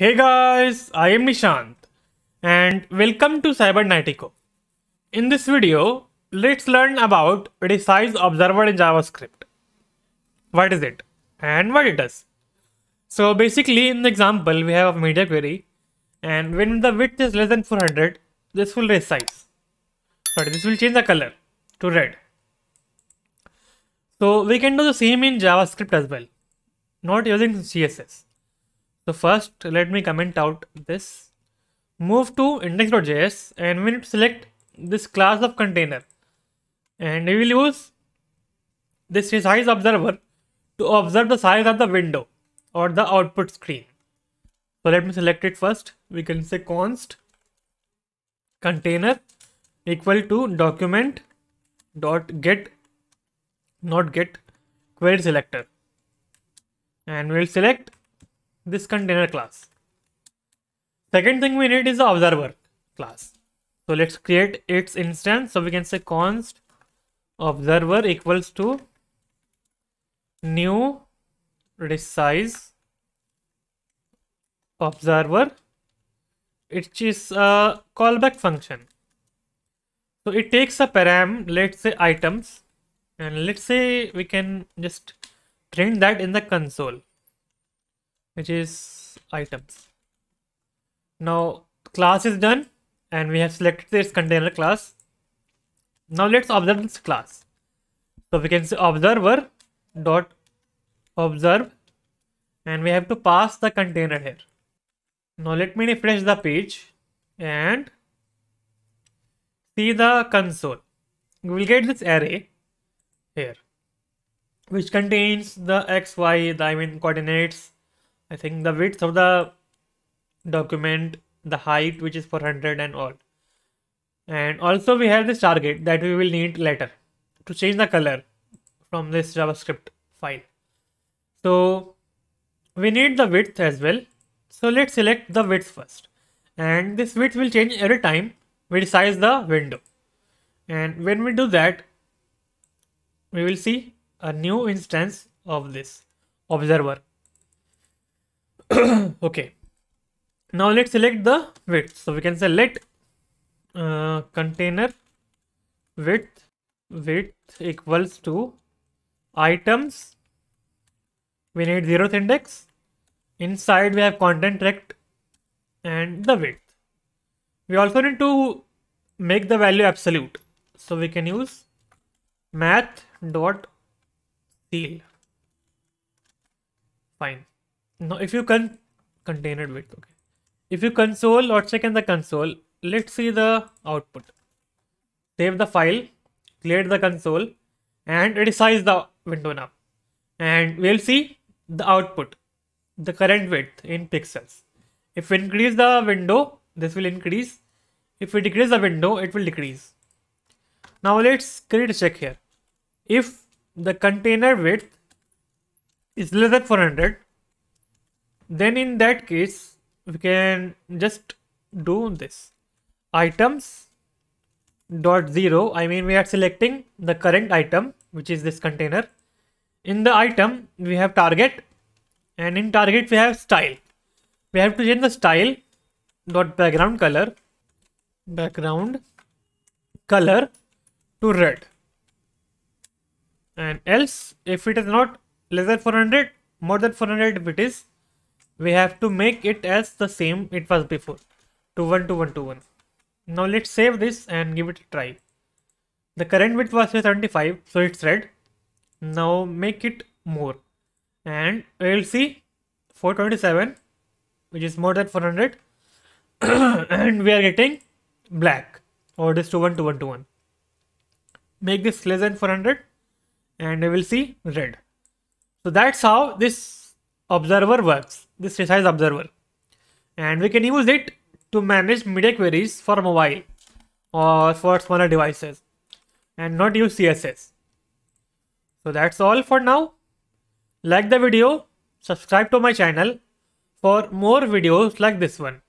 Hey guys, I am Nishant and welcome to Cybernatico. In this video, let's learn about resize observer in JavaScript. What is it and what it does? So basically in the example, we have a media query and when the width is less than 400, this will resize. Sorry, this will change the color to red. So we can do the same in JavaScript as well, not using CSS. So first, let me comment out this. Move to index.js and we need to select this class of container. And we will use this size observer to observe the size of the window or the output screen. So let me select it first. We can say const container equal to document dot get not get query selector and we'll select this container class. Second thing we need is the observer class. So let's create its instance. So we can say const observer equals to new resize observer which is a callback function. So it takes a param let's say items and let's say we can just print that in the console which is items. Now class is done and we have selected this container class. Now let's observe this class. So we can say observer dot observe and we have to pass the container here. Now let me refresh the page and see the console. We will get this array here which contains the x y the i mean coordinates i think the width of the document the height which is 400 and all and also we have this target that we will need later to change the color from this javascript file. So we need the width as well. So let's select the width first. And this width will change every time we resize the window. And when we do that we will see a new instance of this observer. okay. Now let's select the width. So we can select uh, container width width equals to items. We need zeroth index. Inside we have content rect and the width. We also need to make the value absolute. So we can use math dot ceil fine now if you can container width okay. If you console or check in the console let's see the output. Save the file clear the console and resize the window now. And we'll see the output the current width in pixels. If we increase the window this will increase. If we decrease the window it will decrease. Now let's create a check here. If the container width is less than 400 then in that case we can just do this. Items dot zero i mean we are selecting the current item which is this container. In the item we have target and in target we have style. We have to change the style dot background color background color to red. And else if it is not less than 400 more than 400 if it is we have to make it as the same it was before. to 1 to 1 to 1 now let's save this and give it a try. The current width was 75 so it's red. Now make it more. And we'll see 427 which is more than 400 and we are getting black. Or this to 1 to 1 to 1 make this less than 400 and we will see red. So that's how this observer works, this resize observer. And we can use it to manage media queries for mobile or for smaller devices and not use CSS. So that's all for now. Like the video, subscribe to my channel for more videos like this one.